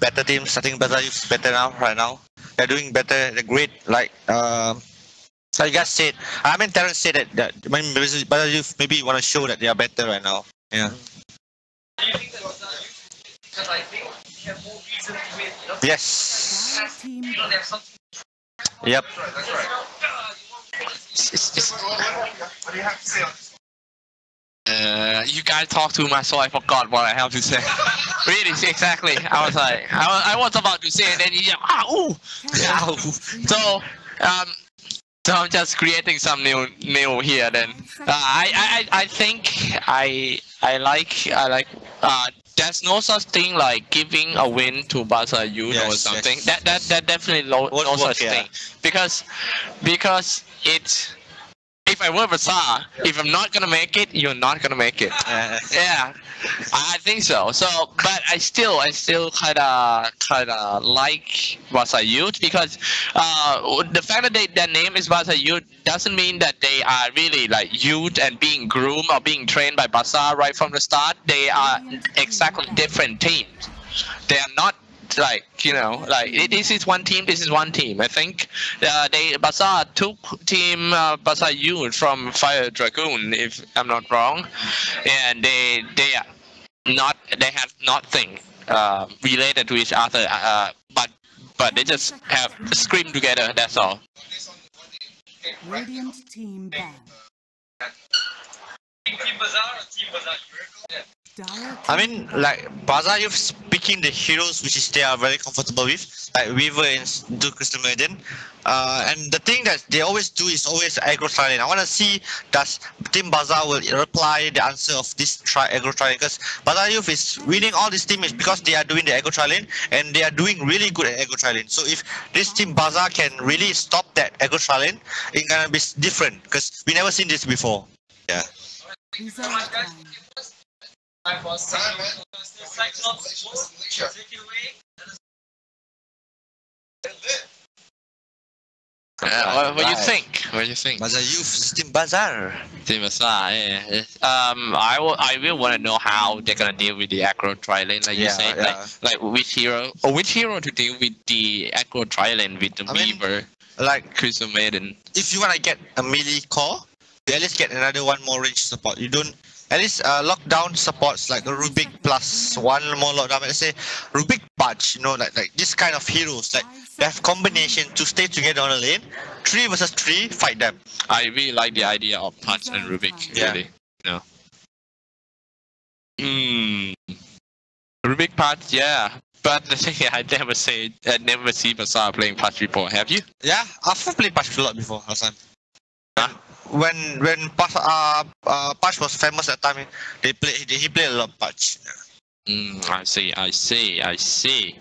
better team, I better, Youth better now, right now. They're doing better. They're great. Like, um, like you guys said, I mean, Terrence said that, that when Bazaar Youth maybe want to show that they are better right now. Yeah. Do think that was not Because I think we have more reason to win. You? Yes. Dire team You know, there's something. Yep. That's right. What do you have to say on this? Uh, you guys talk too much, so I forgot what I have to say. really, exactly. I was like, I was, I was about to say, and then you, ah, ooh, ow. So, um, so I'm just creating some new, new here. Then, uh, I, I, I think I, I like, I like. Uh, there's no such thing like giving a win to Barca Youth or something. yes. That, that, that definitely no, Won't no work, such yeah. thing because, because it's. If I were Bazaar, if I'm not gonna make it, you're not gonna make it. Uh, Yeah, I think so. So, but I still, I still kind of, kind of like Barca Youth because uh, the fact that they, their name is Barca Youth doesn't mean that they are really like youth and being groomed or being trained by Barca right from the start. They are exactly different teams. They are not like you know like it, this is one team this is one team i think uh, they Bazaar took team uh, Bazaar youth from fire dragoon if i'm not wrong and they they are not they have nothing uh, related to each other uh, but but they just have screamed together that's all Radiant team ban. Team Bazaar or Team Bazaar? I mean, like Bazaar Youth picking the heroes which is they are very comfortable with, like Weaver and do Crystal Maiden. Uh, and the thing that they always do is always aggro trialing. I want to see does Team Bazaar will reply the answer of this tri aggro trialing because Bazaar Youth is winning all these teams because they are doing the aggro trialing and they are doing really good at aggro trialing. So if this Team Bazaar can really stop that aggro trialing, it's gonna be different because we never seen this before. Yeah. Reserve time. Time for Cyclops. Cyclops. Take it away. uh, what, what do you think what do you think Bazaar Youth, this Team Bazaar. Team Bazaar, yeah. Um, I will, I will want to know how they're gonna deal with the aggro trialing, like you Yeah, said, yeah. like, like which hero or which hero to deal with the aggro trialing with the I mean- Like Crystal Maiden. if you want to get a melee core, you at least get another one more range support. You don't at least uh, lockdown supports like a Rubik plus one more lockdown. Let's say Rubik Punch, you know, like like this kind of heroes, like they have combination to stay together on a lane. Three versus three, fight them. I really like the idea of Punch and Rubik, Yeah. really. Know. Hmm. Rubik Punch, yeah. But the thing I never say, I never see Bazaar playing Punch before. Have you? Yeah, I've played Punch a lot before time. Huh? When when Punch uh, uh was famous at the time, they play he played a lot of Punch. Mm, I see, I see, I see.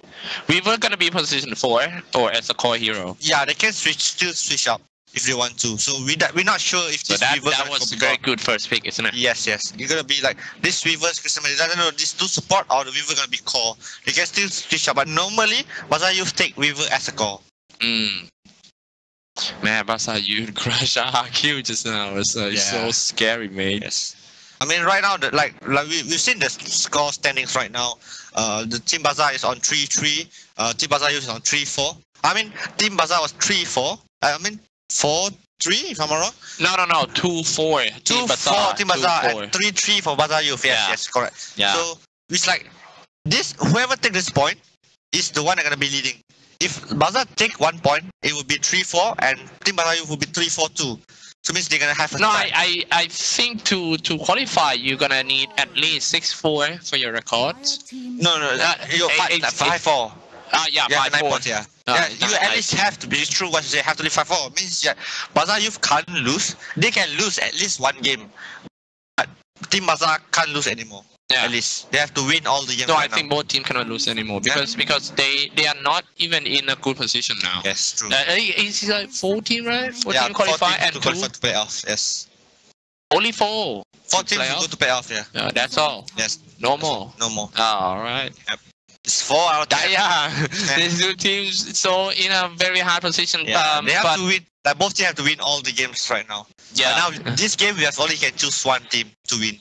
We were gonna be position four or as a core hero. Yeah, they can switch still switch up if they want to. So we that we're not sure if So this that, Weaver that was a very good first pick, isn't it? Yes, yes. You're gonna be like this Weaver's Maiden. I don't know, this two support or the Weaver gonna be core. They can still switch up, but normally Bazaar Youth take Weaver as a core. Mm. Man, Bazaar, you crush RQ just now. It's uh, Yeah. so scary, mate. Yes. I mean, right now, the, like like we we've seen the score standings right now. Uh, the Team Bazaar is on three three. Uh, Team Bazaar Youth is on three four. I mean, Team Bazaar was three four. I mean, four three. If I'm wrong. No, no, no. Two four. Two Team four. Bazaar. Team two, Bazaar four. and three three for Bazaar Youth. Yes, Yeah. yes, correct. Yeah. So it's like this whoever take this point is the one that gonna be leading. If Bazaar take one point, it will be three four, and Team Youth will be three four two. So means they're gonna have a no. I, I, I think to to qualify, you're gonna need at least six four for your record. Dire team no, no, Uh, you it- five, it's- five four. Ah, yeah, Yeah, five four. points, yeah. Uh, yeah, you at least have to be true what you say, have to leave 5 4. Means yeah, Bazaar Youth can't lose. They can lose at least one game. But Team Bazaar can't lose anymore. Yeah. At least. They have to win all the games. No, I now. think both teams cannot lose anymore because because they they are not even in a good position now. Yes, true. Uh, it's like 14, right? 14 yeah, qualify 14 and to two, qualify to playoffs. Yes. only four. 14 to playoff? go to playoff, yeah. Yeah, that's all. Yes. No more. No more. Ah, all right. It's 4 out of 10. Yeah, these two teams so in a very hard position. Yeah, um, they have to win. Like both teams have to win all the games right now. yeah, But now this game we have only can choose one team to win.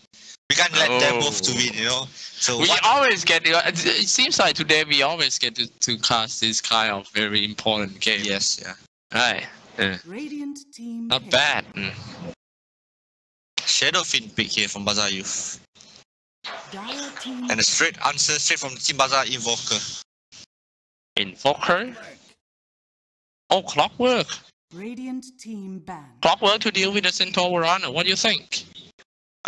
We can't let them Oh. both to win, you know. So We one- always get. It it seems like today we always get to, to cast this kind of very important game. yes, yeah. Right. Yeah. Radiant team Not pick. bad. Mm. Shadow Fiend pick here from Bazaar Youth. Team And a straight answer straight from Team Bazaar Invoker. Invoker. Oh, Clockwork. Radiant team banned. Clockwork to deal with the Centaur Runner. What do you think?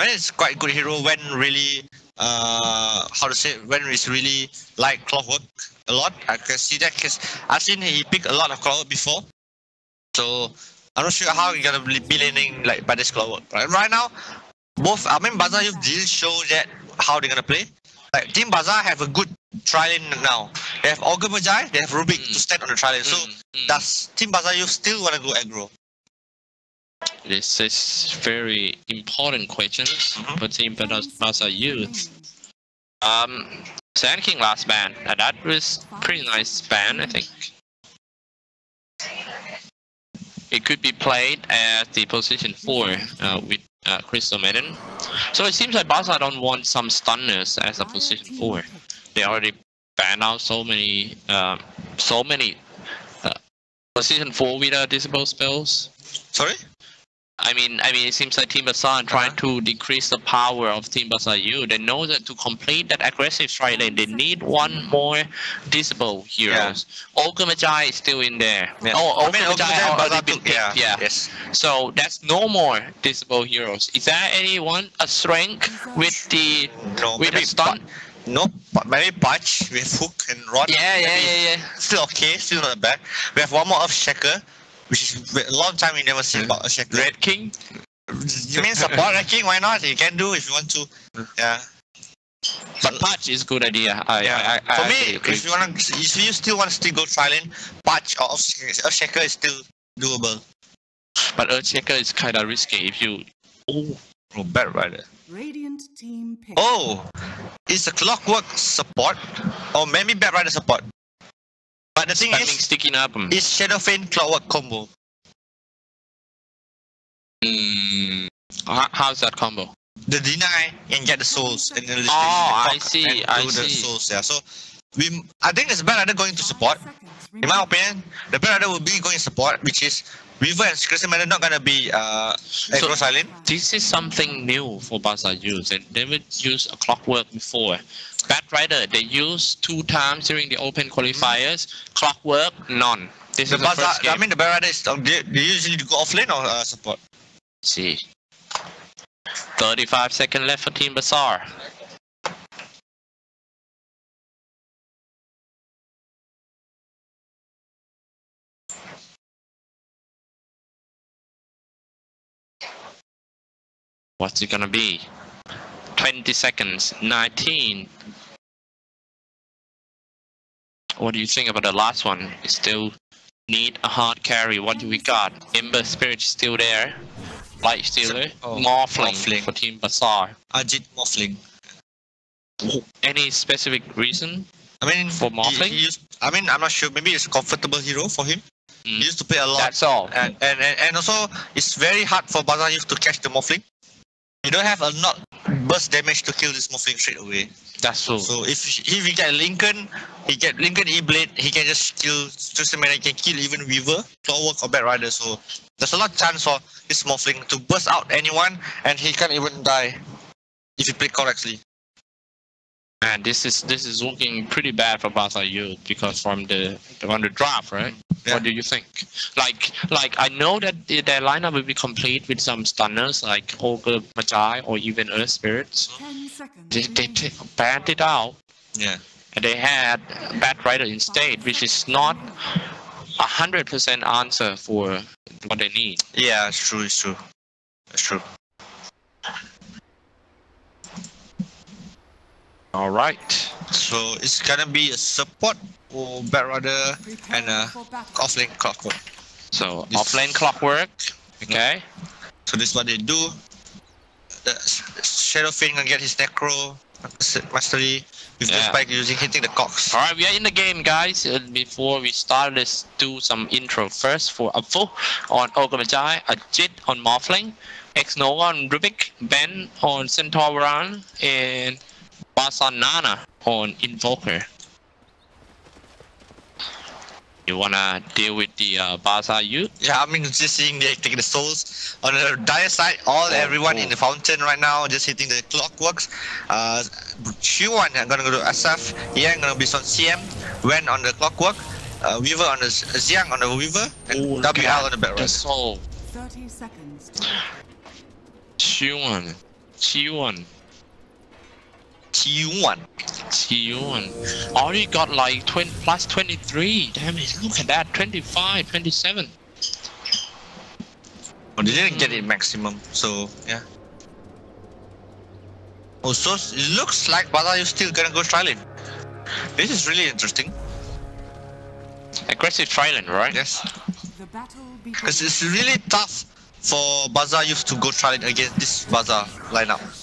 I mean, it's quite good hero when really, uh, how to say, it, when it's really like Clockwork a lot. I can see that because I've seen he pick a lot of Clockwork before. So I'm not sure how he's gonna be be landing like by this Clockwork. Right, right now, both I mean Bazaar Youth didn't show that how they're gonna play. Like Team Bazaar have a good tri-lane now. They have Ogre Magi, they have Rubik Mm. to stand on the. So Mm, mm. does Team Bazaar Youth still wanna go aggro? This is very important questions Mhm. for Team seconds Youth. Um, Sand King last ban. And that was pretty nice ban, I think. It could be played at the position 4 uh, with uh, Crystal Maiden. So it seems like Bazaar don't want some stunners as a position 4. They already banned out so many, um, so many uh, position 4 with uh, disable spells. Sorry? I mean, I mean, it seems like Team Bazaar trying uh-huh. to decrease the power of Team Bazaar U. They know that to complete that aggressive strike lane, they need one more disable heroes. Ogre Magi is still in there. Yeah. Oh, I Ogre mean, already been picked, yeah, yeah. Yes. So that's no more disable heroes. Is there anyone a strength with the No, with the stun? No, but maybe Patch with Hook and Rod. Yeah, yeah, maybe yeah, yeah. Still okay, still not bad. We have one more of Shaker, which is a long time we never seen about a Shaker. Red King. You mean support Red King? Why not? You can do if you want to. Yeah. But Patch is good idea. I, yeah. I, I, For me, agree. if you want, to, if you still want to still go Trilane, Patch or of of Shaker is still doable. but Earthshaker is kind of risky if you. Oh, Oh, Batrider. Radiant team pick. Oh, it's a clockwork support, or maybe Batrider support. But the thing is, sticking up. mm. it's Shadow Fiend clockwork combo. Mm, how, how's that combo? the deny and get the souls and then Oh, I see, and I do the see. souls yeah so we I think it's better going to support in my opinion the better will be going support which is Weaver and Crystal Maiden not gonna be uh aggro silent This is something new for Bazaar use. And they never used a clockwork before. Batrider, they used two times during the open qualifiers. Clockwork, none. This the is the Bazaar first game. I mean the better rider is uh, they, they usually go offlane or uh, support see. 35 seconds left for Team Bazaar. What's it gonna be? 20 seconds, 19. What do you think about the last one? We still need a hard carry. What do we got? Ember Spirit still there. Lifestealer. Oh, Morphling, Morphling. for Team Bazaar. Ajit Morphling Any specific reason? I mean For he- Morphling? he used, I mean I'm not sure maybe it's a comfortable hero for him Mm. he used to play a lot That's all. and, and and and also it's very hard for Bazaar to catch the Morphling you don't have a not burst damage to kill this Morphling straight away That's true. So if if he get Linken, he get Linken E Blade, he can just kill Tristan he can kill even Weaver, Clockwork or Batrider. So there's a lot of chance for this Morphling to burst out anyone and he can't even die if he play correctly. And this is this is looking pretty bad for Bazaar Youth because from the from the draft, right? Yeah. What do you think? Like like I know that their lineup will be complete with some stunners like Ogre Magi or even Earth Spirits. They, they, they banned it out. Yeah. And they had Batrider instead, which is not a hundred percent answer for what they need. Yeah, it's true, it's true. It's true. All right. So it's gonna be a support or Batrider and a offlane clockwork. So This- offlane clockwork. Okay. So this is what they do. The Shadow Fiend gonna get his Necro mastery with the Yeah. spike using hitting the cocks. All right, we are in the game, guys. Uh, before we start, let's do some intro first for Afu on Ogre Ajit on Morphling, X Nova on Rubik, Ben on Centaur and Basanana on Invoker. You wanna deal with the uh, Bazaar youth? Yeah, I mean, just seeing they taking the souls on the dire side. All Oh, everyone oh. in the fountain right now, just hitting the clockworks. Uh, Shuan I'm gonna go to SF. Yang gonna be on CM. Wen on the clockwork. Uh, Weaver on the Xiang on the Weaver, and look at WL on the back The row. soul. 30 seconds to Chuan. Chuan. T1. Chuan. Already got like 20 plus 23. Damn it. Look at that. 25, 27. Oh, they didn't get it maximum, so yeah. Oh, so it looks like Bada is still gonna go Trilane. This is really interesting. Aggressive Trilane, right? Yes. Because it's really tough for Bazaar youth to go Trilane against this Bazaar lineup.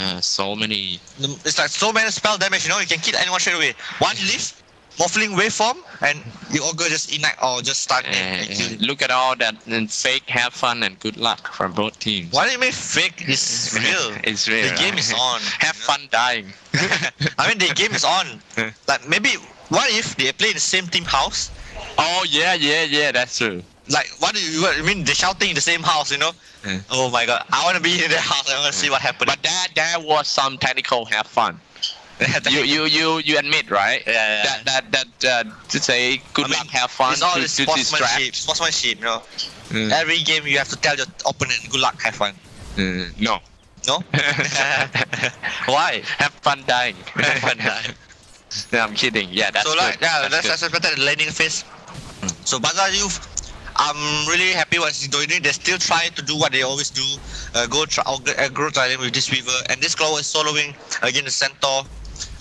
Yeah, so many. It's like so many spell damage, you know, you can kill anyone straight away. One leaf, Morphling waveform, and you ogre just ignite or just and kill look at all that and fake have fun and good luck from both teams. Why do you mean fake? It's real. it's real. The game is on. have fun dying. I mean, the game is on. Like maybe, what if they play in the same team house? oh yeah, yeah, yeah. That's true. Like, what do you what, I mean? They're shouting in the same house, you know? Yeah. Oh my god, I want to be in the house. I want to see what happens. But that that was some technical have fun. you you you you admit right? Yeah, yeah. That that that uh, to say good I mean, luck, have fun. It's all to, this to sportsmanship, sportsmanship, you know? Mm. Every game you have to tell your opponent, good luck, have fun. Mm, no. No? Why? have fun dying. Have fun dying. no, I'm kidding. Yeah, that's so like, good. yeah, that's that's, good. that's better the landing phase. So Bazaar Youth, I'm really happy what he's doing. They're still trying to do what they always do. Uh, go try, uh, grow trident with this Weaver. And this Claw is soloing against the Centaur.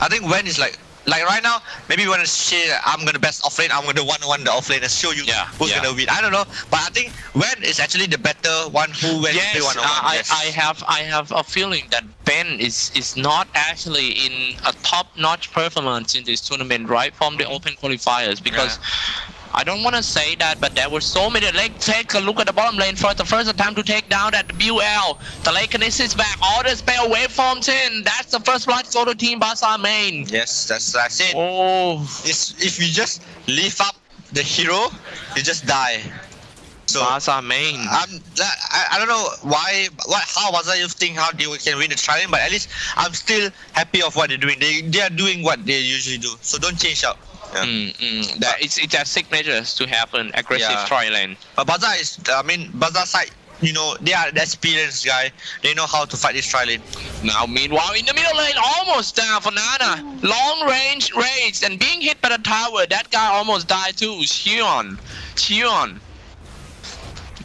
I think Wen is like, like right now, maybe you want to say I'm gonna best offlane, I'm gonna one one the offlane and show you Yeah, who's yeah. gonna win. I don't know, but I think Wen is actually the better one who when Yes, play one on uh, one. I, I have I have a feeling that Ben is is not actually in a top-notch performance in this tournament right from the open qualifiers because I don't want to say that, but there were so many. Like, take a look at the bottom lane first. The first attempt to take down that BUL. The lane is back. All the spell waveforms in. That's the first blood go to Team Bazaar main. Yes, that's that's it. Oh, It's, if you just lift up the hero, you just die. So Bazaar main. I'm I, I don't know why what how was I you think how they can win the trial, but at least I'm still happy of what they're doing. They they are doing what they usually do. So don't change up. Yeah. Mm, mm. That it's it's a signatures to have an aggressive Yeah. try lane. But Bazaar is I mean Bazaar side, you know, they are the experienced guy. They know how to fight this trial lane. Now, meanwhile, in the middle lane, almost down for Nana. Long range raids and being hit by the tower. That guy almost died too. Xion. Xion.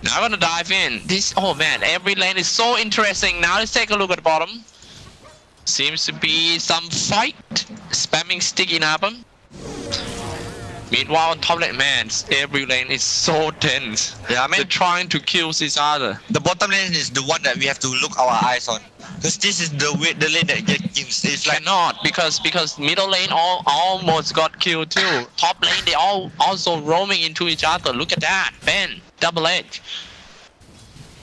Now I'm gonna dive in. This, oh man, every lane is so interesting. Now let's take a look at the bottom. Seems to be some fight. Spamming sticky napalm. Meanwhile, on top lane, man, every lane is so tense. Yeah, I They're mean trying to kill each other. the bottom lane is the one that we have to look our eyes on. Because this is the way the lane that get kills. It's like cannot because because middle lane all almost got killed too. Top lane they all also roaming into each other. Look at that, Ben, double edge.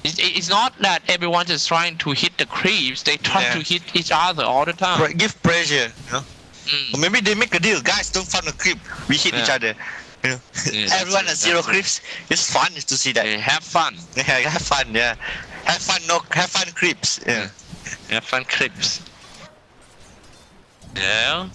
It's, it's not that everyone is trying to hit the creeps. They try Yeah. to hit each other all the time. give pressure, you know. Mm. Or maybe they make a deal. Guys, don't farm the creep. We hit each other. You know, Yeah, everyone has zero that's it. creeps. It's fun to see that. They have fun. Yeah, have fun. Yeah, have fun. No, have fun creeps. Yeah. Have fun creeps. Yeah.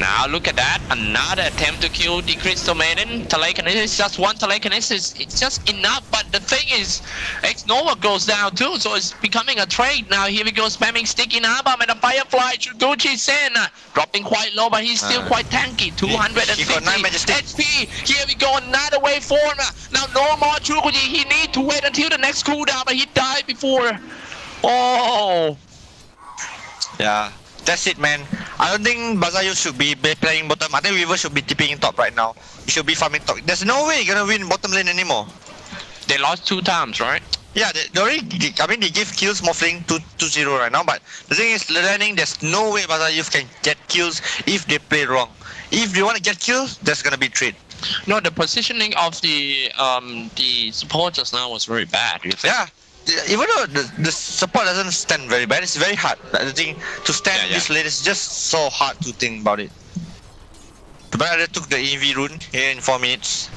Now look at that, another attempt to kill the Crystal Maiden. Telekinesis, just one telekinesis, it's just enough, but the thing is, X-Nova goes down too, so it's becoming a trade. Now here we go, spamming Sticky Napalm and a Firefly, Chuguchi Sen, dropping quite low, but he's still Uh, quite tanky, 250 he got nine Majestic. HP. Here we go, another waveform. uh, Now no more Chuguchi, he need to wait until the next cooldown, but he died before. Oh, Yeah. That's it, man. I don't think Bazayo should be playing bottom. I think Weaver should be tipping top right now. He should be farming top. There's no way you're gonna win bottom lane anymore. they lost two times, right? Yeah, they, they already. I mean, they give kills Morphling 2 2-0 right now, but the thing is, learning there's no way Bazaar can get kills if they play wrong. If they want to get kills, there's gonna be trade. No, the positioning of the um the support just now was very bad. Yeah. Even though the, the support doesn't stand very bad, it's very hard. Like, the thing to stand Yeah, yeah. this late is just so hard to think about it. The Barada took the EV rune here in four minutes.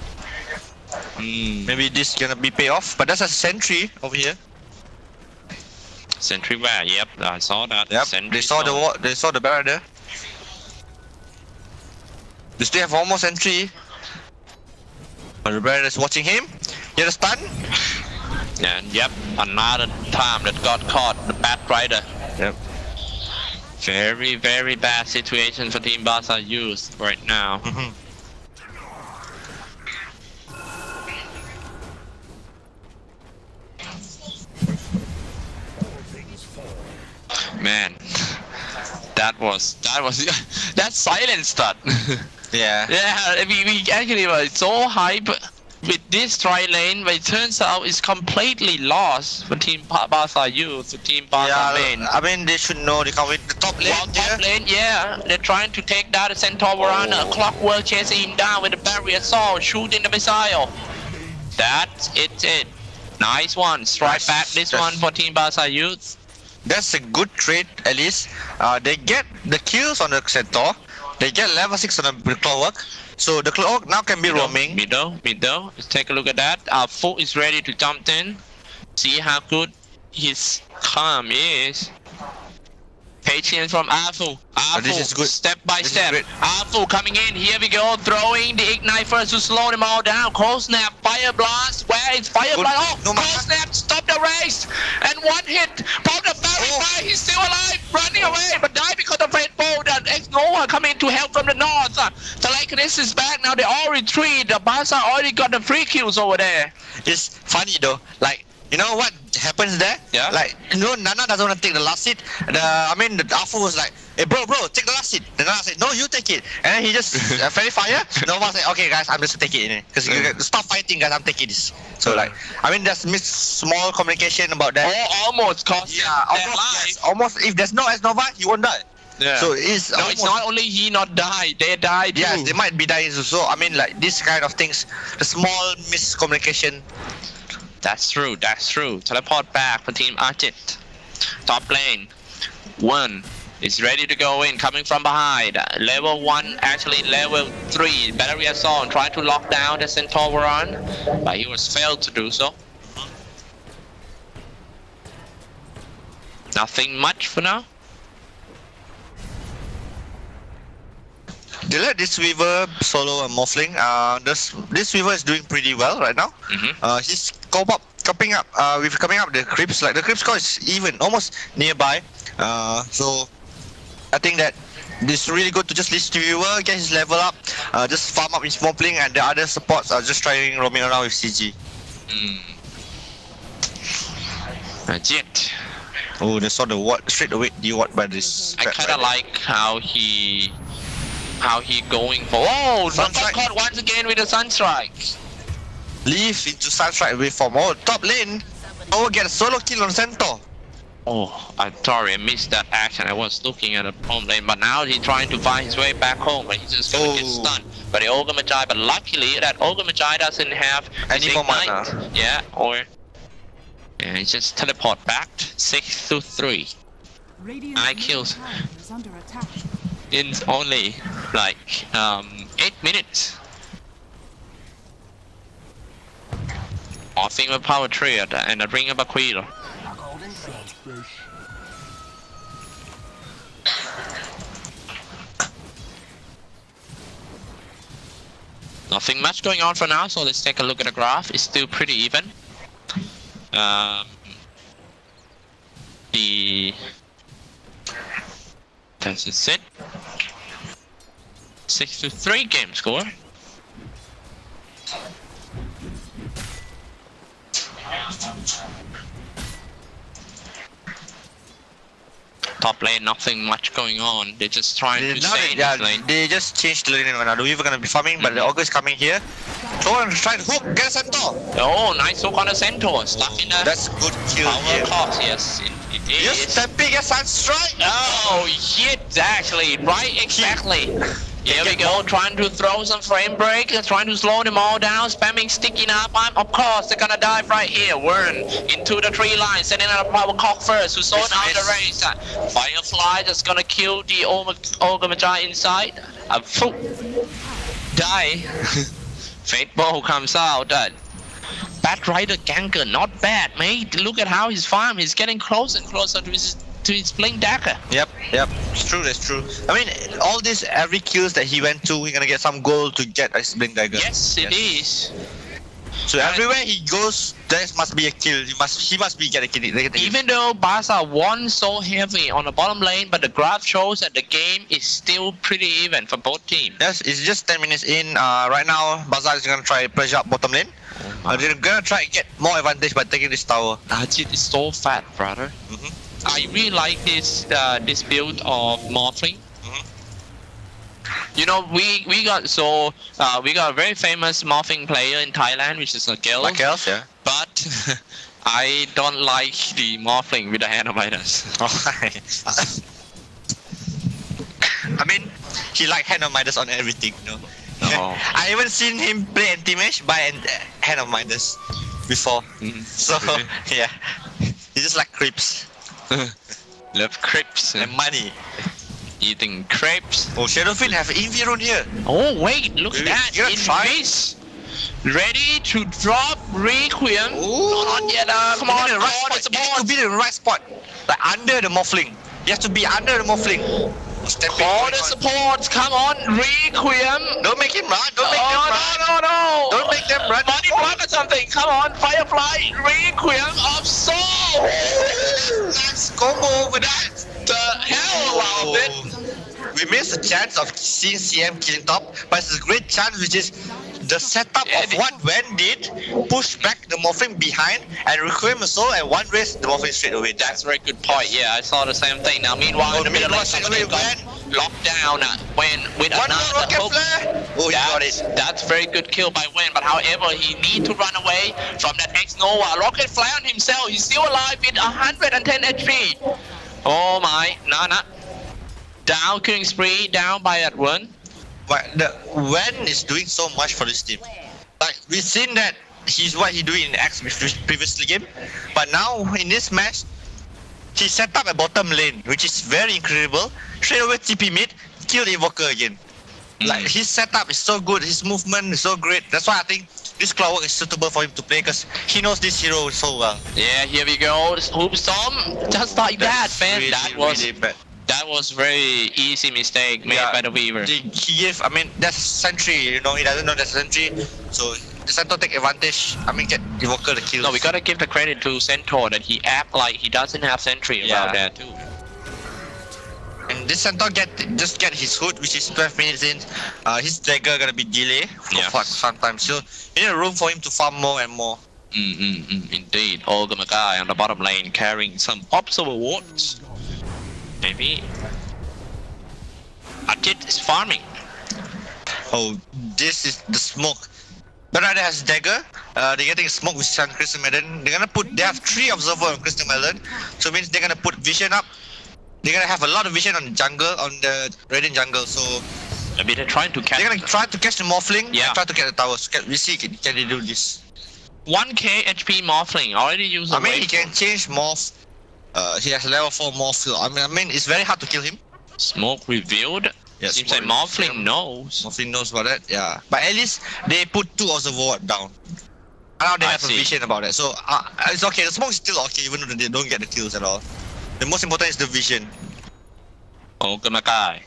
Mm, Maybe this gonna be pay off, but that's a sentry over here. sentry where? Yep, I saw that. Yep. Sentry They saw the zone. wa- they saw the Barada. They still have one more sentry. But the barrier is watching him. Get a stun. And yep, another time that got caught, the bad rider. Yep. Very, very bad situation for Team Barca Youth right now. Mhm. Man, that was that was that silence stun. Yeah. yeah, we, we actually were so hype with this tri lane, but it turns out it's completely lost for Team Ba- Barca Youth, for Team Barca Yeah, main. I mean they should know they win the top lane Well, top here. lane, yeah, they're trying to take down the Centaur Warrunner, Oh. Clockwork chasing him down with the Battery Assault, shooting the missile. That's it, it. Nice one. Strike back this one for Team Barca Youth. That's a good trade at least. Uh, they get the kills on the centaur. They get level six on the clockwork. So the clockwork now can be roaming. Middle, middle. Let's take a look at that. Our foot is ready to jump in. See how good his calm is. Patience from Afu. Afu, this is good. step by This step. Afu coming in. Here we go. Throwing the ignite first to slow them all down. Cold snap. Fire blast. Where is fire Good. blast? Oh, No cold snap. Stop the race. And one hit. Pop the barrier Oh. by. He's still alive. Running away. But die because of Red Bull. That ex Nova coming to help from the north. Uh, the Lycanus is back now. They all retreat. The Barca already got the free kills over there. It's funny though. Like you know what happens there? Yeah. Like you know Nana doesn't want to take the last seat. The I mean the Afu was like, hey bro bro take the last seat. The Nana said no you take it. And then he just uh, friendly fire. Nova said okay guys I'm just take it. Because you stop fighting guys I'm taking this. So like I mean there's miss small communication about that. Oh, almost cost Yeah, almost, yes, almost. If there's no S Nova, he won't die. Yeah. So it's no, almost, it's not only he not die, they die too. Yes, they might be dying. So, so I mean, like this kind of things, the small miscommunication. That's true, that's true. Teleport back for Team Argent. Top lane. One is ready to go in, coming from behind. Level 1, actually level 3. Battery Assault trying to lock down the Centaur Warrunner, but he was failed to do so. Nothing much for now. They let this Weaver solo a Morphling. Uh, this this Weaver is doing pretty well right now. Mhm. Uh, he's cop up, coping up. Uh, with coming up the creeps. Like the creep score is even, almost nearby. Uh, so I think that this really good to just list Weaver, get his level up, uh, just farm up his Morphling, and the other supports are just trying roaming around with CG. Mm. Legit. Oh, they saw the what straight away. You what by this? I kind of right like how he, how he going for. Oh, Sunstrike. Sunstrike caught once again with a sunstrike. there. Leave into Sunstrike waveform. Oh, top lane. Oh, get a solo kill on Centaur. Oh, I'm sorry, I missed that action. I was looking at the home lane, but now he's trying to find his way back home, but he's just gonna get Oh. stunned. But the Ogre Magi, but luckily that Ogre Magi doesn't have Any more mana. Yeah, or yeah, he just teleport back six to three Radiant I middle kills. In only like um eight minutes. I Nothing but power triad and a ring of Aquila. Nothing much going on for now, so let's take a look at the graph. It's still pretty even. Um, the that's it. Six to three game score. Top lane, nothing much going on. They're just trying They, to stay they, in yeah, lane. they just changed the lane right now. The Weaver gonna be farming, but mm-hmm. the Ogre is coming here. Go and try to hook, get a Centaur. Oh, nice hook on the centaur. Stuck in the That's good kill power here. cost. Yes, it, is. Stampy gets Sunstrike. Oh, actually, right, exactly. Here we go, trying to throw some frame break, trying to slow them all down, spamming sticky napalm. Of course, they're gonna dive right here. Wern into the tree line, sending out a power cock first, who sold out the race. Uh, Firefly just gonna kill the Ogre Magi inside. A foot die. Fate Ball comes out. Uh, Batrider Ganker, not bad, mate. Look at how he's farm. He's getting closer and closer to his to his Blink Dagger. Yep, yep. It's true, that's true. I mean, all this, every kills that he went to, he's gonna get some gold to get a Blink Dagger. Yes, it is. So everywhere he goes, there must be a kill. He must, he must be getting kill. getting- Even though Barca won so heavy on the bottom lane, but the graph shows that the game is still pretty even for both teams. Yes, it's just 10 minutes in. Uh, right now, Bazaar is gonna try to pressure up bottom lane. Uh, they're gonna try to get more advantage by taking this tower. Ajit is so fat, brother. Mhm. I really like this uh, this build of Morphling. You know, we we got so uh, we got a very famous Morphling player in Thailand, which is a girl. Yeah. But I don't like the morphling with the hand of Hanamidas. I mean, he like Hand of Midas on everything, you know. Oh. I haven't seen him play anti-mage by an- Hand of Midas before. Mm. So, yeah. He just like creeps Love crepes and money. Eating crepes. Oh, Shadowfield have Environ here. Oh wait, look at that! you gotta In try. Ready to drop Requiem. Ooh. Not yet. Uh, come on, need the right spot. You need to be in the right spot. Like under the Morphling. You have to be under the Morphling. Step in, Corner going on. support. Come on, Requiem. Don't make him run. Don't make oh him run. no no no! Don't make them run. Money block or something. Come on, Firefly. Requiem of Soul. Nice combo with that. The hell it. We missed a chance of seeing CM killing top, but it's a great chance which is the setup Yeah, of the- what Wen did, push back the Morphling behind and requiem a soul and one race the Morphling straight away. That's a very good point. Yeah, I saw the same thing. Now, meanwhile, in the middle, meanwhile, like somebody straight got locked down uh, when with one another rocket hook. flare. Oh, he got That's, it. that's very good kill by Wen, but however, he need to run away from that X Nova. Rocket Flare on himself, he's still alive with 110 HP. Oh my, nah, nah. Down, killing spree, down by that one. But the Wen is doing so much for this team. Like we've seen that he's what he doing in X previously game, but now in this match, he set up a bottom lane, which is very incredible. Straight away TP mid, kill the Invoker again. Like hmm. his setup is so good, his movement is so great. That's why I think this Clockwork is suitable for him to play because he knows this hero so well. Yeah, here we go. Hoof Stomp, just like that, man. really, that was really bad. that was very easy mistake made Yeah. by the Weaver. He, he gave, I mean, that's Sentry, you know, he doesn't know that's Sentry. So the Centaur take advantage, I mean, get Invoker the kill. No, we gotta give the credit to Centaur that he act like he doesn't have sentry Yeah. about that too. And this Centaur get just get his hood, which is 12 minutes in. Uh, his dagger gonna be delay for Yeah. some time. So you need a room for him to farm more and more. Mm, mm, mm, indeed. Ogre Magi on the bottom lane carrying some observer wards. Maybe. Ajit is farming. Oh, this is the smoke. But Rider has dagger. Uh, they're getting smoke with Sun Crystal Maiden. They're gonna put. They have three observer on Crystal Maiden, so it means they're gonna put vision up. They're gonna have a lot of vision on the jungle, on the Radiant jungle. So Maybe they're trying to catch they're gonna try to catch the Morphling Yeah. and try to get the towers. Can, we see can, can they do this? 1k HP Morphling. Already used I mean, he can change morph. Uh, he has level four morph. so I mean, I mean, it's very hard to kill him. Smoke revealed. Yeah, Seems like Morphling revealed. knows. Morphling knows about that. Yeah, but at least they put two of the ward down. Now they I have a vision about it, so uh, it's okay. The smoke is still okay, even though they don't get the kills at all. The most important is the vision. Ogre Magi.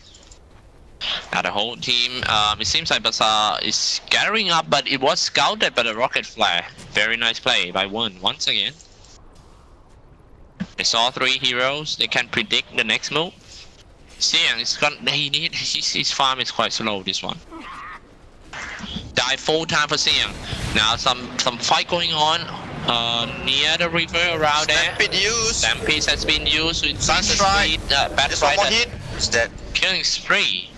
Now the whole team, um, it seems like Bazaar is gathering up, but it was scouted by the rocket flare. Very nice play by one once again. They saw three heroes. They can predict the next move. Xiang is gonna. He need his, his farm is quite slow. This one. Die full time for Xiang. Now some some fight going on uh, near the river around there. Stampede use. Stampede has been used with Sunstrike. speed, uh, Just one more fighter hit. It's dead. killing spree.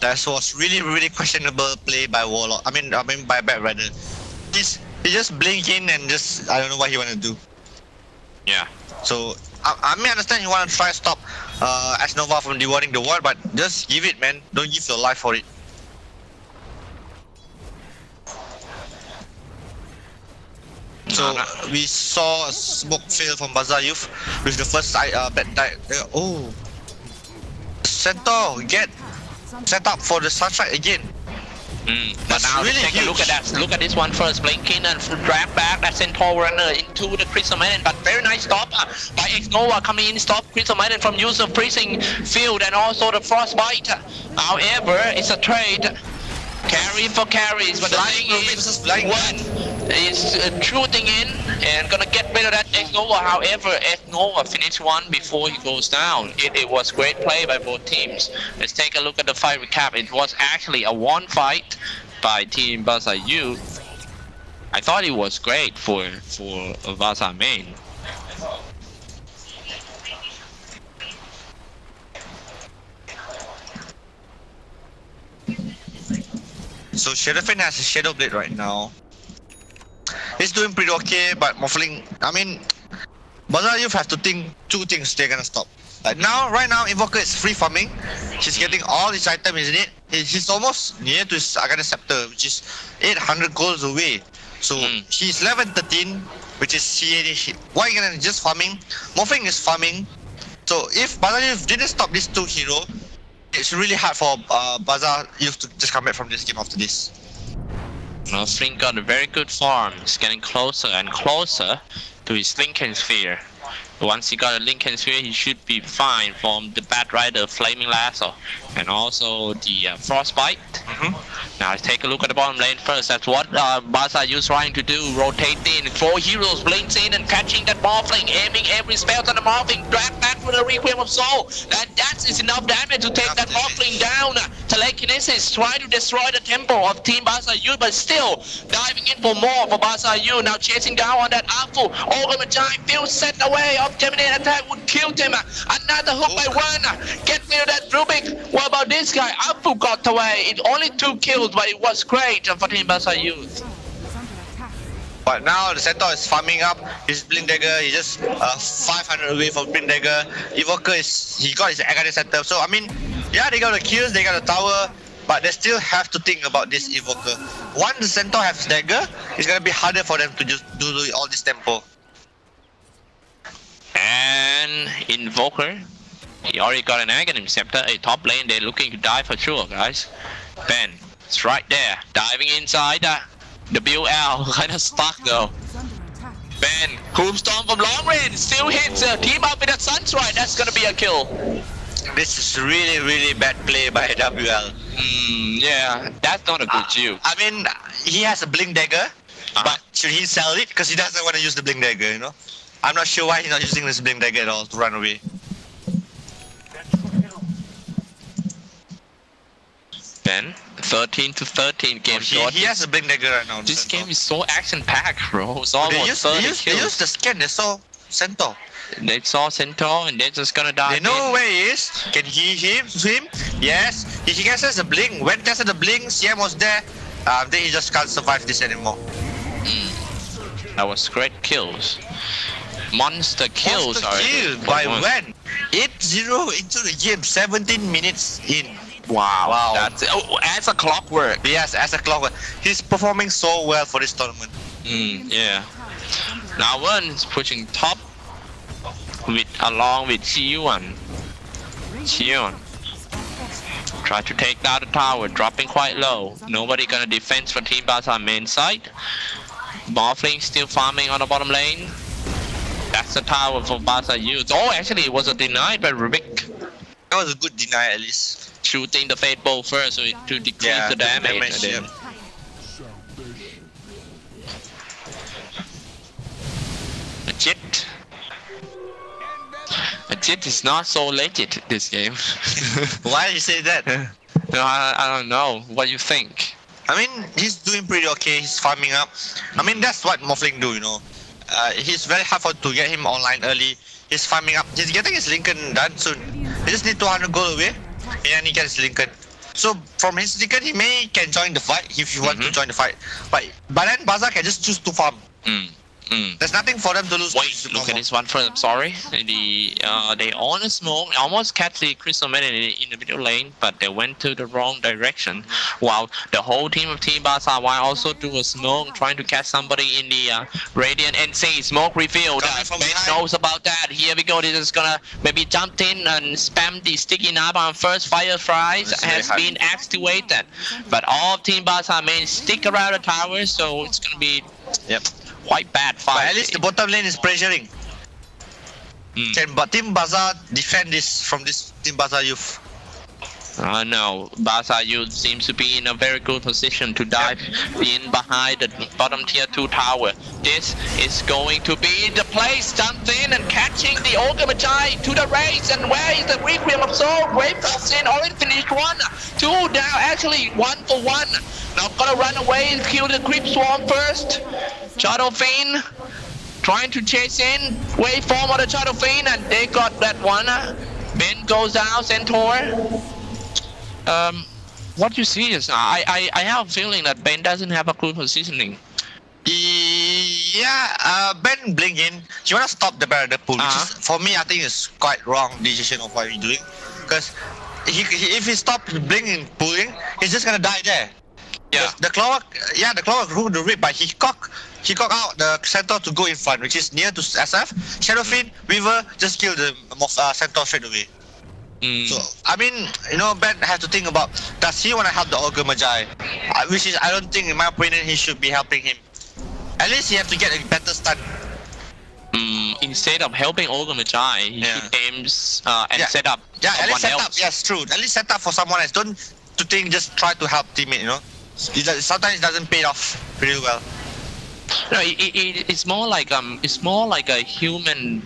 That was really, really questionable play by Warlock. I mean, I mean by Batrider. He's he just blink in and just I don't know what he wanna do. Yeah. So I, I may understand you want to try to stop uh, As Nova from rewarding the ward, but just give it, man. Don't give your life for it. So we saw a smoke fail from Bazaar Youth with the first side uh, bad die. uh, Oh, Centaur get set up for the sunshine again. Mm, but That's now really take a look at that. Look at this one first. Blinking and drag back that Centaur runner into the Crystal Maiden. But very nice stop uh, by X Nova coming in. Stop Crystal Maiden from use of freezing field and also the frostbite. However, it's a trade. Carry for carries, but the thing is, Flying one is uh, shooting in and gonna get rid of that X Nova. However, Nova finished one before he goes down. It, it was great play by both teams. Let's take a look at the fight recap. It was actually a one fight by Team Bazaar Youth. I thought it was great for for Bazaar main. So Sherifin has a Shadow Blade right now. He's doing pretty okay, but Morphling, I mean, Bazaar Youth have to think two things they're gonna stop. Like now, right now, Invoker is free farming. He's getting all his items, isn't it? He- He's almost near to his Aghanim Scepter, which is 800 goals away. So Mm. he's level 13, which is he, he, why you gonna just farming? Morphling is farming. So if Bazaar Youth didn't stop these two hero, it's really hard for uh, Bazaar Youth to just come back from this game after this. Now Flink got a very good farm. He's getting closer and closer to his Linken Sphere. Once he got a Linken Sphere, he should be fine from the Batrider Flaming Lasso and also the uh, Frostbite. Mhm. Now let's take a look at the bottom lane first. That's what uh, Baza is trying to do. Rotating. Four heroes blinks in and catching that Morphling, aiming every spell on the Morphling. Drag back for the Requiem of Soul. And that is enough damage to take that Morphling down. Telekinesis trying to destroy the temple of Team Baza Yu, but still diving in for more for Baza Yu. Now chasing down on that Afu. Ultimate Giant Field set away. Of Terminate attack would kill him. Another hook by one. Get rid of that Rubik. What about this guy? Afu got away. It only two kills, but it was great for Team Bazaar Youth. Is. But now the Centaur is farming up his Blink Dagger. He just uh, 500 away from Blink Dagger. Invoker is he got his Agate setup. So I mean, yeah, they got the kills, they got the tower, but they still have to think about this Invoker. Once the Centaur has Dagger, it's gonna be harder for them to just do all this tempo. And Invoker, he already got an Aghanim Scepter. A top lane, they're looking to die for sure, guys. Ben, it's right there, diving inside. Uh, the BL kind of stuck though. Is under attack. Ben, Storm from long range, still hits. Uh, team up with that Sunstrike, that's gonna be a kill. This is really, really bad play by WL. Hmm, yeah, that's not a good view. I mean, he has a Blink Dagger, but should he sell it? Because he doesn't want to use the Blink Dagger, you know? I'm not sure why he's not using this Blink Dagger at all to run away. Ben, 13 to 13 game he, he has a Blink Dagger right now. This game is so action-packed, bro. It's They almost use, they 30 use, they use the scan, they saw Centaur. They saw Centaur and they're just gonna die. They know where he is. Can he him swim? Yes. He, he gets the blink. When tested the blink, CM was there. Um, then he just can't survive this anymore. That was great kills. Monster kills Monster are kill by when? 8-0 into the game, 17 minutes in. Wow. Wow. That's oh, as a clockwork. Yes, as a clockwork. He's performing so well for this tournament. Mm, yeah. Now one is pushing top with along with Chiyuan. Chiyuan. Try to take down the tower, dropping quite low. Nobody gonna defend for Team Bazaar main side. Morphling still farming on the bottom lane. That's the tower for Bazaar Youth. Oh, actually, it was a denied by Rubik. That was a good deny at least. Shooting the Fate Bow first so to decrease Yeah, the the damage. damage. A Jit. A Jit is not so legit this game. Why do you say that? no, I, I don't know. What do you think? I mean, he's doing pretty okay. He's farming up. I mean, that's what Morphling do, you know. Uh, he's very hard for to get him online early. He's farming up. He's getting his Linken done soon. He just need 200 gold away, and he gets Linken. So from his Linken, he may can join the fight if you want to Mhm. join the fight. But but then Bazaar can just choose to farm. Mm. Mm. There's nothing for them to lose. Wait, look at this one first. I'm sorry. The uh, they on the smoke, almost catch the Crystal man in, in the middle lane, but they went to the wrong direction. While the whole team of Team Barca while also do a smoke, trying to catch somebody in the uh, Radiant NC smoke reveal. Ben knows about that. Here we go. This is gonna maybe jump in and spam the sticky knob on first. Fireflies This is very has been activated, but all of Team Barca main stick around the tower, so it's gonna be Yep. Quite bad fight. But at least the bottom lane is pressuring. Mm. Can but Team Bazaar defend this from this Team Bazaar youth? Uh, no, Barca youth seems to be in a very good position to dive in behind the bottom tier 2 tower. This is going to be the place, in and catching the Ogre Magi to the race. And where is the Requiem of Soul? Wave falls in, already finished one. Two down, actually one for one. Now gonna run away and kill the Creep Swarm first. Shadow Fiend trying to chase in. Wave form of the Shadow Fiend and they got that one. Ben goes down, Centaur. Um, what you see is I, I I have a feeling that Ben doesn't have a clue for positioning. Yeah, uh, Ben bling in. You wanna stop the Batrider pool, Uh-huh. is for me I think it's quite wrong decision of what he's doing, because he, he if he stops blinging pulling, he's just gonna die there. Yeah. The clock, yeah, the clock ruled the rip, but he cock, he cock out the centaur to go in front, which is near to SF. Shadowfiend, Weaver just kill the Mof- uh, centaur straight away. Mm, So I mean, you know, Ben has to think about does he want to help the Ogre Magi, uh, which is I don't think, in my opinion, he should be helping him. At least he have to get a better stun. mm, instead of helping Ogre Magi, he Yeah. should aims uh, and Yeah. set up Yeah, at least set else. up. Yes, true. At least set up for someone else. Don't to think just try to help teammate. You know, it, sometimes it doesn't pay off pretty well. No, it, it- it's more like um, it's more like a human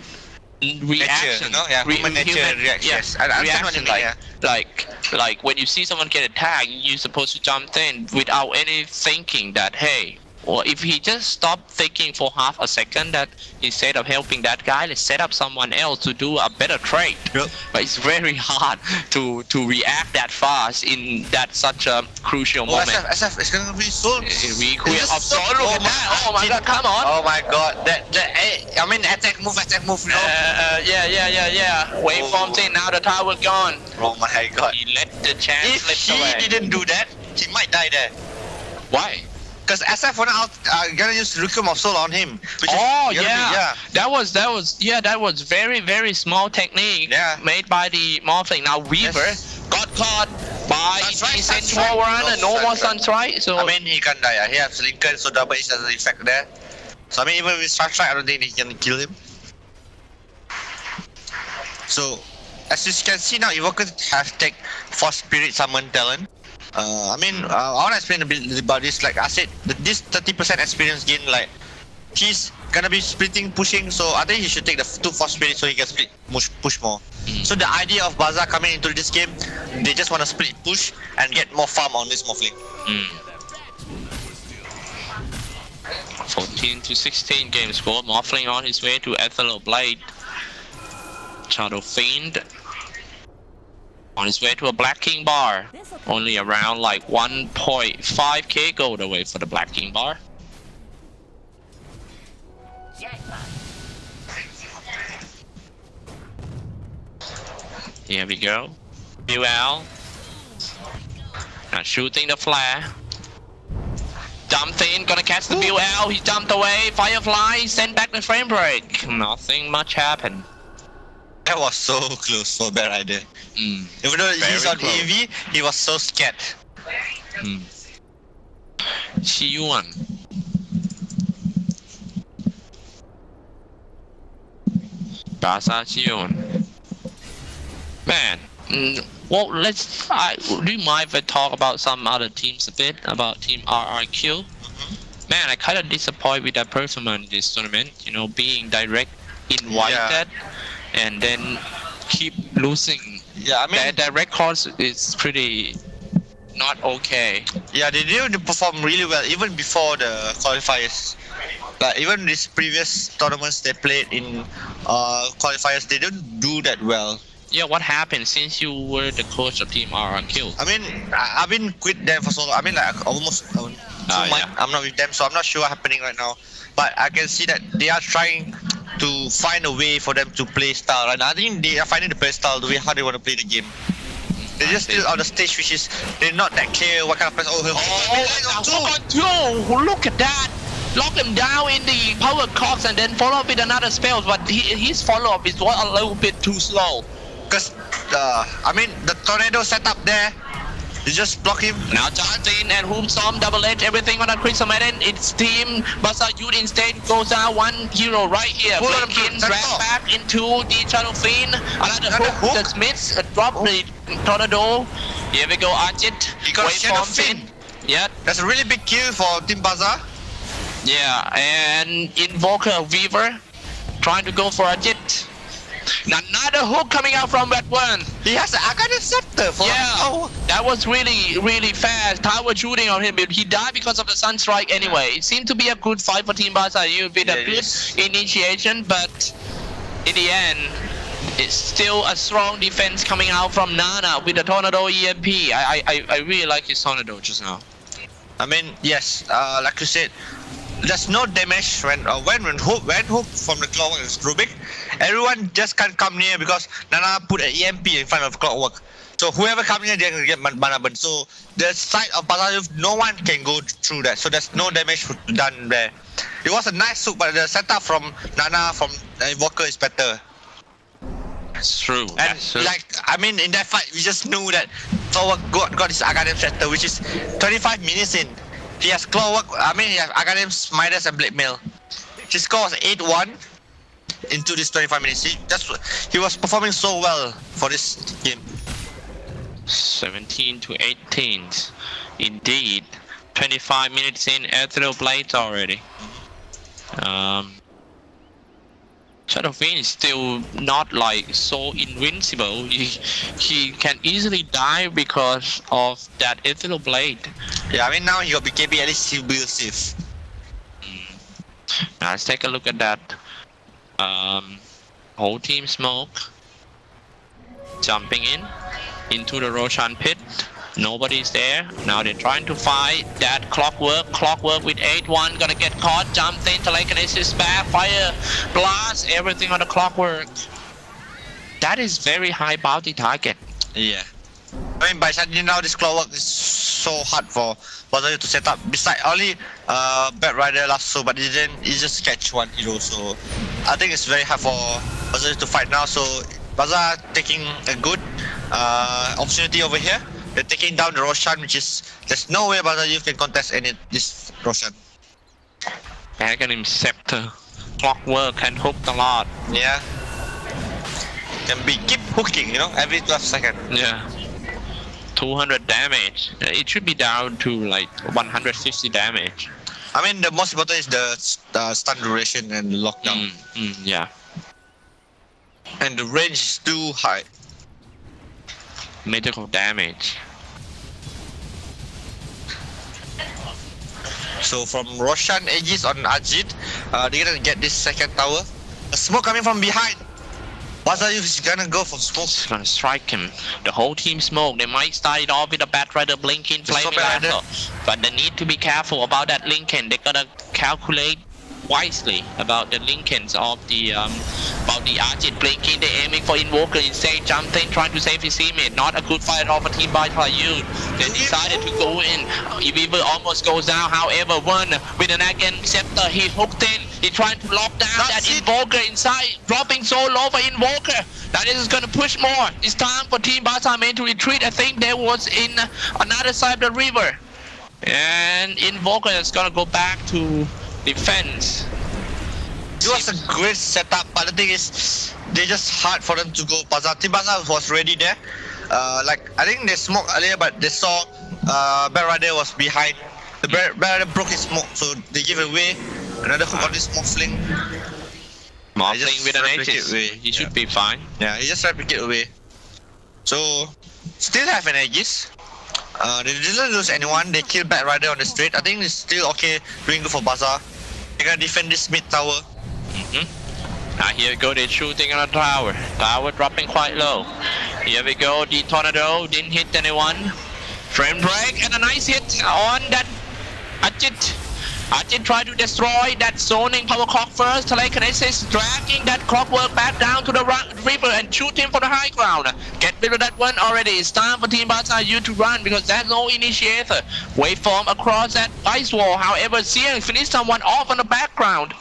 reaction. you know? Yeah, human nature reaction, yes. I- I understand what reaction you mean, like, like, like when you see someone get attacked, you're supposed to jump in without any thinking that hey. Or if he just stopped thinking for half a second that instead of helping that guy, let's set up someone else to do a better trade. Yep. But it's very hard to to react that fast in that such a crucial Oh, moment. SF, SF, it's gonna be so. Requiem It's of so- Soul, look at that. Oh my god, come on. Oh my god, that that eh, I mean attack move, attack move. Uh, No. uh, yeah, yeah, yeah, yeah. Waveforms in, now the tower gone. Oh my god. He let the chance If he away. didn't do that, he might die there. Why? Because SF wanna out, uh, gonna use Requiem of Soul on him. Which Oh yeah. be, yeah. that was that was yeah that was very very small technique Yeah. made by the Morphling. Now Weaver Yes. got caught by Sunstrike, Sunstrike. Centaur Runner, No no more Sunstrike. Sunstrike. So I mean, he can't die. uh, He has Linken, so double H has an effect there. So I mean, even with Star Strike, I don't think he can kill him. So, as you can see now, Invoker has take Forge Spirit Summon talent. Uh, I mean, uh, I want to explain a bit about this. Like I said, this 30% experience gain, like he's gonna be splitting, pushing. So I think he should take the two Forge Spirit so he can split, push, push more. Mm. So the idea of Bazaar coming into this game, they just want to split, push, and get more farm on this Morphling. Mm. 14 to 16 game score. Morphling on his way to Ethereal Blade. Shadow Fiend on his way to a Black King bar. Only around like 1.5k gold away for the Black King bar. Here we go. Buell. Now shooting the flare. Dumped in, gonna catch the Buell. He jumped away. Firefly sent back the Flamebreak. Nothing much happened. That was so close for bad idea. Mm. Even though he's on close. EV, he was so scared. Mm. Chiyuan. Basa Chiyuan. Man, mm, well, let's. I, do you mind if I talk about some other teams a bit? About Team RRQ? Man, I kind of disappointed with that performance in this tournament. You know, being direct invited and then keep losing. Yeah, I mean, Their, their records is pretty not okay. yeah, they did perform really well even before the qualifiers. Like even these previous tournaments they played in uh, qualifiers, they didn't do that well. Yeah, what happened since you were the coach of Team RRQ? I mean, I, I've been quit them for so long. I mean, like almost uh, two Ah, months. I'm not with them, so I'm not sure what's happening right now. but I can see that they are trying to find a way for them to play style. And I think they are finding the best style, the way how they want to play the game. They're just still on the stage, which is they're not that clear what kind of play. Oh, oh, Oh, oh, two. Look at that. Lock him down in the Power Cogs and then follow up with another spell, but he, his follow up is what a little bit too slow. Because uh, I mean the tornado setup there, you just block him. Now Jonathan and Hoof Stomp double edge everything on a Crystal Maiden. It's team Basa Youth instead goes down one hero right here. Pull him, drag back into the Shadow Fiend. Another Another hook. hook. The Smiths uh, drop the tornado. Here we go, Arjit. He got Shadow Fiend. Fiend. Yeah, That's a really big kill for Team Bazaar. yeah, and Invoker Weaver trying to go for Arjit. Another hook coming out from that one. He has an Aghanim Scepter for Yeah, Oh, that was really, really fast. Tower shooting on him, but he died because of the sun strike anyway. It seemed to be a good fight for Team Barca You with Yeah, a good initiation, but in the end, it's still a strong defense coming out from Nana with the Tornado EMP. I, I, I- I really like his Tornado just now. I mean, yes, uh, like you said, there's no damage when uh, when when hook when hook from the clockwork is Rubik, everyone just can't come near because Nana put an EMP in front of clockwork. So whoever come near, they're gonna get man- mana burn. So the side of Bazaruf, no one can go through that. So there's no damage done there. It was a nice hook, but the setup from Nana from Invoker is better. That's true. And That's true. like, I mean, in that fight, we just knew that Clockwork got, got his Aghanim Scepter, which is 25 minutes in. He has Clockwork, I mean, he has Aghanim, Midas, and Blade Mail. His score was 8-1 into this 25 minutes. He, just, he was performing so well for this game. 17 to 18. Indeed. 25 minutes in, Ethereal Blades already. Um, Shadow Fiend is still not like so invincible. He, he can easily die because of that Ethereal Blade. Yeah, I mean, now he got BKB, at least he will safe. Now let's take a look at that. Um, whole team smoke. Jumping in into the Roshan pit. Nobody's there. Now they're trying to fight that clockwork. Clockwork with 8-1 gonna get caught. Jumped in. Telekinesis back. Fire. Blast. Everything on the clockwork. That is very high bounty target. Yeah. I mean, by suddenly now this clockwork is so hard for Bazaar to set up. Besides, only uh, Batrider last so, but he didn't. He just catch one hero. So I think it's very hard for Bazaar to fight now. So Bazaar taking a good uh, opportunity over here. They're taking down the Roshan, which is there's no way Bazaar you can contest any this Roshan. Aghanim Scepter. Clockwork and hooked a lot. Yeah. Can be keep hooking, you know, every 12 seconds. Yeah. 200 damage. It should be down to like 150 damage. I mean, the most important is the uh, stun duration and lockdown. Mm, mm, yeah. And the range is too high. Medical damage. So from Roshan Aegis on Ajit, uh, they're gonna get this second tower. A smoke coming from behind. Bazayuf is gonna go for smoke. It's gonna strike him. The whole team smoke. They might start it off with a Batrider blinking flaming so Batrider. lasso. But they need to be careful about that Linken. They gotta calculate wisely about the Linken's of the um about the Arjit blinking. They're aiming for Invoker instead. Jumping, trying to save his teammate. Not a good fight off a team by Tayud. They decided to go in. Weaver almost goes down. However, one with an again scepter. He hooked in. He trying to lock down That's that it. Invoker inside. Dropping so low for Invoker. Now this is gonna push more. It's time for Team Barca main to retreat. I think there was in another side of the river. And Invoker is gonna go back to defense. It was a great setup, but the thing is, they just hard for them to go. Bazaar, Team was ready there. Uh, like I think they smoked earlier, but they saw uh, Batrider was behind. The Batrider broke his smoke, so they give away. Another hook on this smoke. Modeling with an way, He should be fine. Yeah, he just replicate away. So, still have an Aegis. Uh, they didn't lose anyone. They killed Batrider on the street. I think it's still okay. Doing good for Bazaar. They're gonna defend this mid tower. Mm-hmm. Now here we go, they're shooting on a tower. Tower dropping quite low. Here we go, the tornado didn't hit anyone. Flamebreak and a nice hit on that Ajit. Arjun try to destroy that zoning Power Cog first. Telekinesis dragging that clockwork back down to the river and shoot him for the high ground. Get rid of that one already. It's time for Team Baza you to run because there's no initiator. Waveform across that ice wall. However, Siang finished someone off on the background.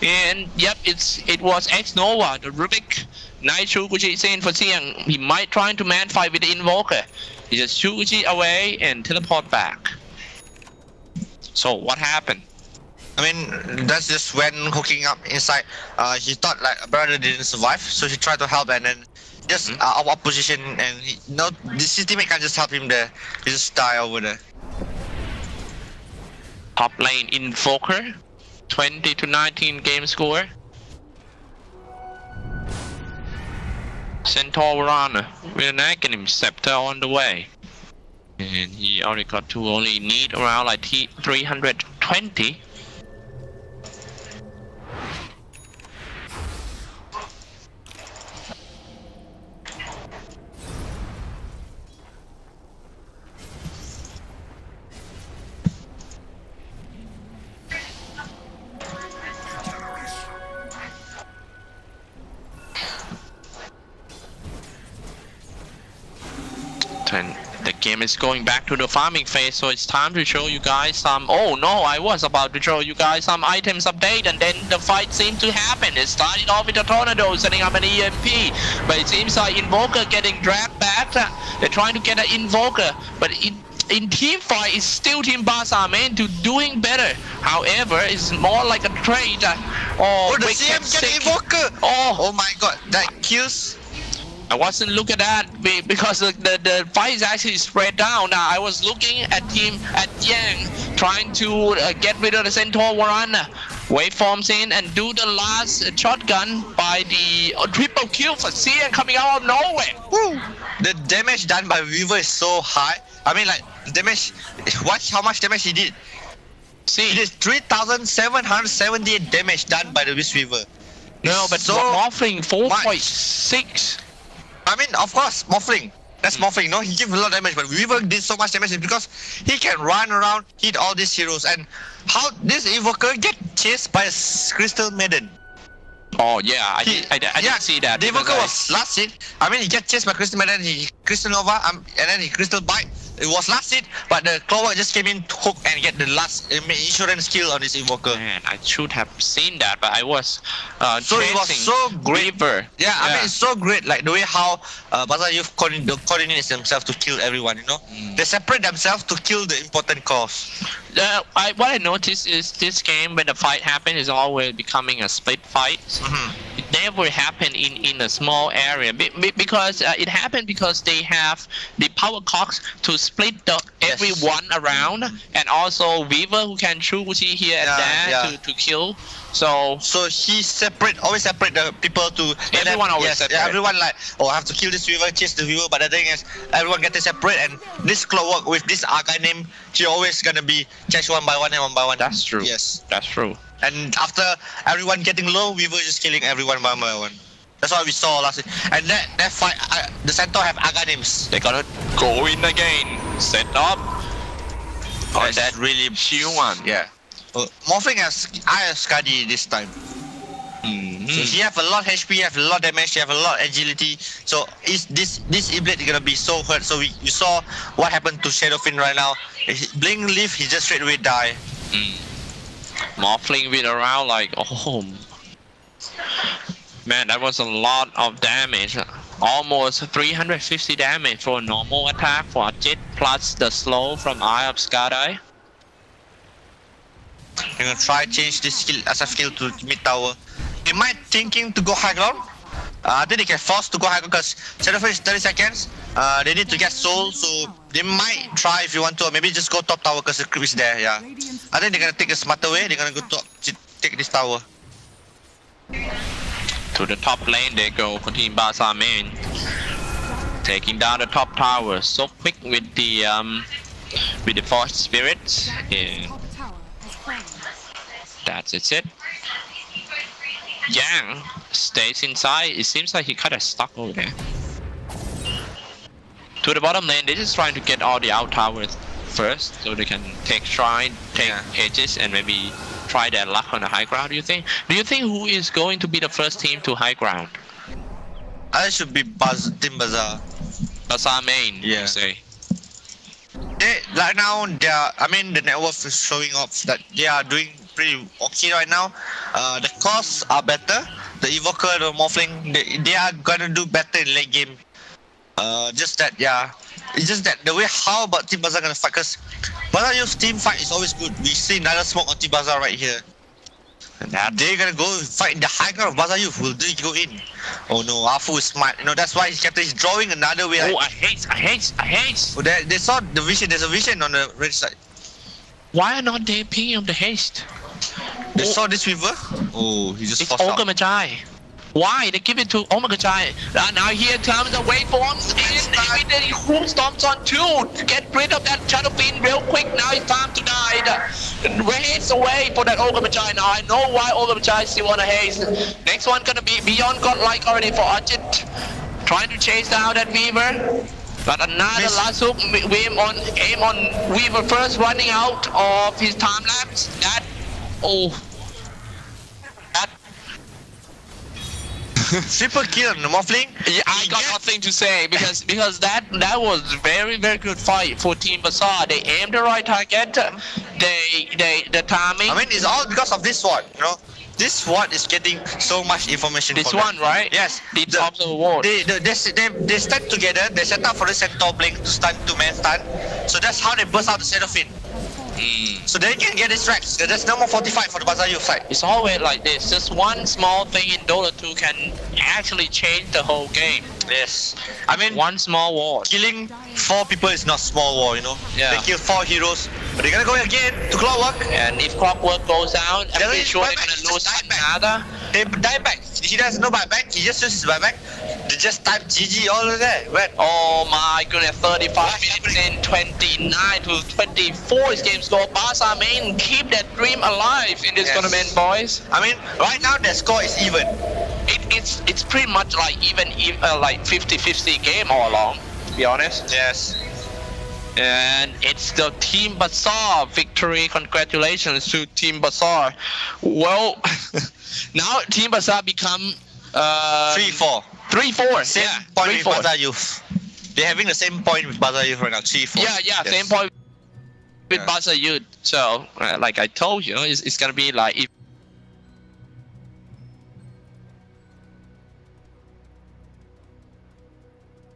And yep, it's it was X Nova, the Rubik. Nice Shukuchi saying for Siang. He might try to man fight with the Invoker. He just Shukuchi away and teleport back. So what happened? I mean, that's just when hooking up inside. Uh, he thought like a brother didn't survive, so he tried to help, and then just Mhm. uh, our position, and he, no, this his teammate can't just help him there. He just die over there. Top lane Invoker. 20 to 19 game score. Centaur Runner with an Aghanim Scepter on the way. And he already got to only need around like 320. Is going back to the farming phase, so it's time to show you guys some. Oh no, I was about to show you guys some items update, and then the fight seemed to happen. It started off with a tornado setting up an EMP, but it seems like Invoker getting dragged back. They're trying to get an Invoker, but in in team fight, it's still Team Baza man to doing better. However, it's more like a trade. uh, Oh, Or the CM get Invoker! Oh, Oh my god, that kills. I wasn't looking at that because the, the, the fight is actually spread down. Now I was looking at team at Yang trying to uh, get rid of the Centaur Warrunner. Waveforms in and do the last uh, shotgun by the uh, triple kill for Cian coming out of nowhere. Woo! The damage done by Weaver is so high. I mean, like, damage. Watch how much damage he did. See, is 3,778 damage done by the Wish Weaver. no, but so Morphling 4.6. I mean, of course, Morphling. That's Morphling, no? He gives a lot of damage, but Weaver did so much damage because he can run around, hit all these heroes, and how this Invoker get chased by a Crystal Maiden. Oh yeah, I, He- did, I, did- I yeah, didn't see that. The Invoker was last hit. I mean, he get chased by Crystal Maiden, he Crystal Nova, um, and then he Crystal Bite. It was last hit, but the Clover just came in to hook and get the last insurance kill on this Invoker. Man, I should have seen that, but I was uh, So it was so great. Reaver. Yeah, I mean it's so great, like the way how uh, Bazaar Youth coordin- the coordinates themselves to kill everyone. You know, Mm. they separate themselves to kill the important cause. Uh, I, what I noticed is this game when the fight happens is always becoming a split fight. Mhm. It never happened in, in a small area be, be- because uh, it happened because they have the Power Cogs to split the Yes. everyone around and also Weaver who can shoot here and Yeah, there yeah. to, to kill. So So he separate, always separate the people to Everyone always yes, separate. Everyone like, oh, I have to kill this viewer, chase the viewer. But the thing is, everyone get getting separate, and this clockwork with this Arga name, she always gonna be chased one by one and one by one. That's true. Yes. that's true. And after everyone getting low, we were just killing everyone one by one. That's what we saw last. Week. And that that fight, uh, the Centaur have Aga names. They gotta go in again. Set up. Oh, That's that really Q1. Yeah. Uh, Morphling has I have Skadi this time. Mhm. So he have a lot HP, have a lot of damage, he have a lot of agility. So is this this Iblet is gonna be so hurt. So we you saw what happened to Shadow Fiend right now. Blink leaf, he just straight away die. Mm. Morphling with around like oh man that was a lot of damage almost 350 damage for a normal attack for a jet plus the slow from Eye of Skadi They're gonna try change this skill as a skill to mid tower. They might thinking to go high ground. Uh, I think they can force to go high ground because is 30 seconds. Uh, they need to get soul, so they might try if you want to, maybe just go top tower because the creep is there. Yeah, I think they're gonna take a smarter way. They're gonna go top, take this tower. to the top lane they go for Team Baza main taking down the top tower so quick with the um with the force has fallen. That's it. Yang stays inside. It seems like he kinda stuck over there. To the bottom lane, they're just trying to get all the out towers first, so they can take try take Yeah. edges and maybe try their luck on the high ground. Do you think? Do you think who is going to be the first team to high ground? I should be Baz Team Bazaar. Bazaar main. Yeah. You say. They right now they are I mean the network is showing off that they are doing pretty okay right now. Uh, the costs are better. The Invoker, the morphling, they, they are gonna do better in late game. Uh, just that yeah, it's just that the way how about Team Bazaar gonna fight because Bazaar Youth team fight is always good. We see another smoke on Team Bazaar right here. And that they're gonna go fight in the high ground of Bazaar Youth. Will they go in? Oh no, Afu is smart. You know that's why his captain is drawing another way. Oh, I hate, I hate, I hate. Oh, they, they saw the vision. There's a vision on the red side. Why are not they picking up the haste? They saw this river. Oh, he just It's forced out. Ogre Magi. Why? They give it to Ogre Magi. Uh, now here comes the waveforms in. Immediately Who stomps on two to get rid of that Shadow Fiend real quick. Now it's time to die. The haste away for that Ogre Magi. Now I know why Ogre Magi still want to haste. Next one gonna be Beyond Godlike already for Ajit. Trying to chase down that Weaver. But another Miss- last hook, aim on, aim on Weaver first, running out of his time lapse. That, oh, Triple kill the Morphling. Yeah, I got nothing to say because because that that was very very good fight for Team Bazaar. They aimed the right target. They they the timing. I mean, it's all because of this one, You know, this one is getting so much information. this one them. right? Yes. Deep the- the wall. They, they, they, they, they stand together, they set up for the centaur blink to stun two man stun. So that's how they burst out the center Seraphine. Mm. So they can get distracted. There's no more 45 for the Bazaar Youth side. It's always like this. Just one small thing in Dota 2 can actually change the whole game. Yes. I mean, One small war. killing four people is not small war, you know. Yeah. They kill four heroes, but they're gonna go again to Clockwork. And if Clockwork goes down, I'm pretty sure they're gonna lose another. They die back. He does no buyback. He just uses buyback. Just type GG all of that. But Oh my goodness, 35 What's minutes in 29 to 24 is game score. Bazaar main keep that dream alive in this Yes. tournament, boys. I mean, right now their score is even. It, it's it's pretty much like even ev- uh, like 50-50 game all along, to be honest. Yes. And it's the Team Bazaar victory. Congratulations to Team Bazaar. Well, now Team Bazaar become uh, Three four. Three four. Same yeah, point three with. Bazaar Youth. They're having the same point with Bazaar Youth right now. Three four. Yeah, yeah, Yes. same point with Yeah. Bazaar Youth. So, uh, like I told you, it's, it's gonna be like if